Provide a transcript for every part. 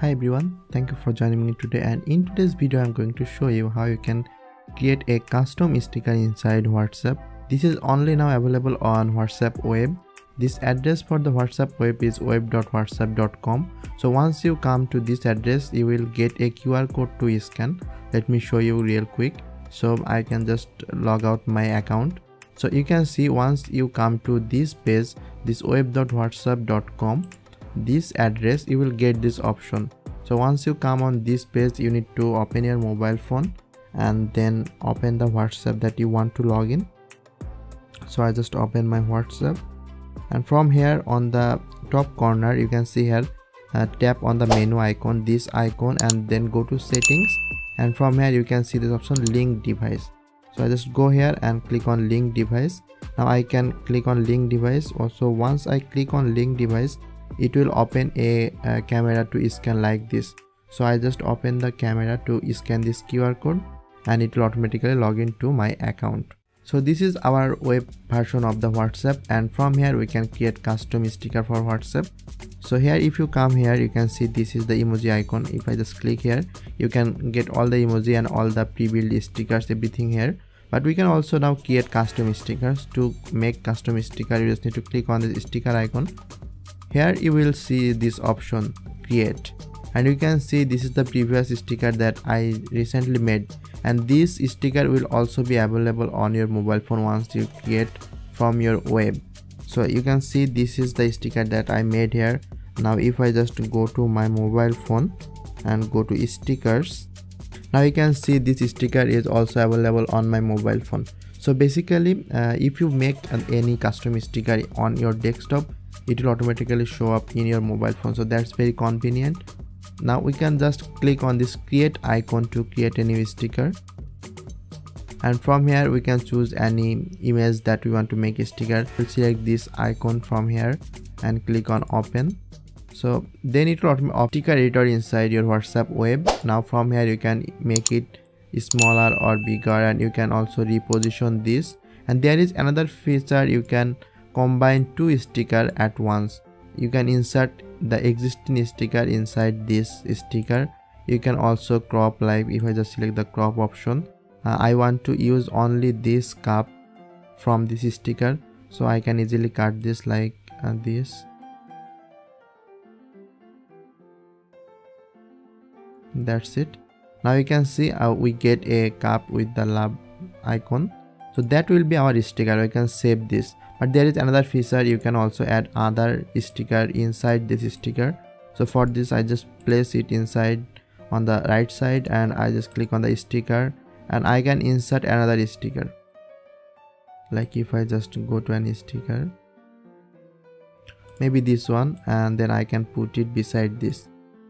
Hi everyone, thank you for joining me today and in today's video I'm going to show you how you can create a custom sticker inside WhatsApp. This is only now available on WhatsApp web. This address for the WhatsApp web is web.whatsapp.com. So once you come to this address you will get a QR code to scan. Let me show you real quick. So I can just log out my account. So you can see once you come to this page this web.whatsapp.com this address you will get this option. So once you come on this page you need to open your mobile phone and then open the whatsapp that you want to log in. So i just open my whatsapp and from here on the top corner you can see here uh, tap on the menu icon this icon and then go to settings. And from here you can see this option link device. So i just go here and click on link device. Now i can click on link device. Also once i click on link device it will open a, a camera to scan like this. So i just open the camera to scan this qr code and it will automatically log into my account. So this is our web version of the whatsapp and from here we can create custom sticker for whatsapp. So here if you come here you can see this is the emoji icon. If i just click here you can get all the emoji and all the pre-built stickers everything here. But we can also now create custom stickers. To make custom sticker you just need to click on this sticker icon here you will see this option create. And you can see this is the previous sticker that i recently made. And this sticker will also be available on your mobile phone once you create from your web. So you can see this is the sticker that i made here. Now if i just go to my mobile phone and go to stickers. Now you can see this sticker is also available on my mobile phone. So basically uh, if you make any custom sticker on your desktop it will automatically show up in your mobile phone. So that's very convenient. Now we can just click on this create icon to create a new sticker. And from here we can choose any image that we want to make a sticker. We'll select this icon from here and click on open. So then it will automate sticker editor inside your whatsapp web. Now from here you can make it smaller or bigger and you can also reposition this. And there is another feature you can combine two sticker at once. You can insert the existing sticker inside this sticker. You can also crop like if i just select the crop option. Uh, i want to use only this cup from this sticker so i can easily cut this like uh, this. That's it. Now you can see we get a cup with the love icon. So that will be our sticker. We can save this but there is another feature you can also add other sticker inside this sticker. So for this i just place it inside on the right side and i just click on the sticker and i can insert another sticker. Like if i just go to any sticker maybe this one and then i can put it beside this.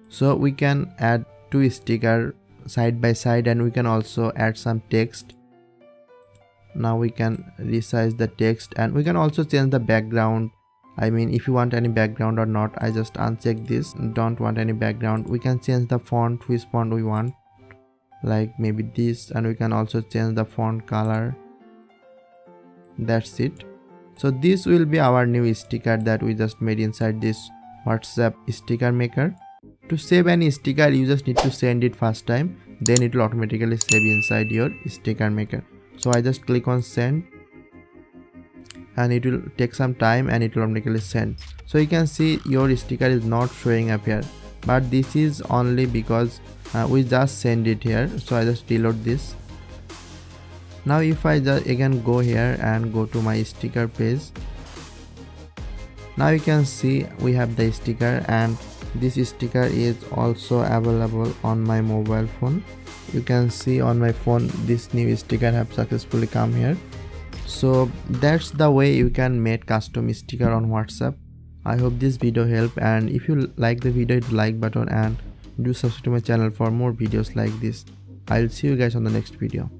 So we can add two sticker side by side and we can also add some text now we can resize the text and we can also change the background. I mean if you want any background or not I just uncheck this. Don't want any background. We can change the font which font we want. Like maybe this and we can also change the font color. That's it. So this will be our new sticker that we just made inside this whatsapp sticker maker. To save any sticker you just need to send it first time. Then it will automatically save inside your sticker maker so i just click on send. And it will take some time and it will automatically send. So you can see your sticker is not showing up here. But this is only because uh, we just send it here. So i just reload this. Now if i just again go here and go to my sticker page. Now you can see we have the sticker and this sticker is also available on my mobile phone. You can see on my phone this new sticker have successfully come here. So that's the way you can make custom sticker on whatsapp. I hope this video help and if you like the video hit like button and do subscribe to my channel for more videos like this. I'll see you guys on the next video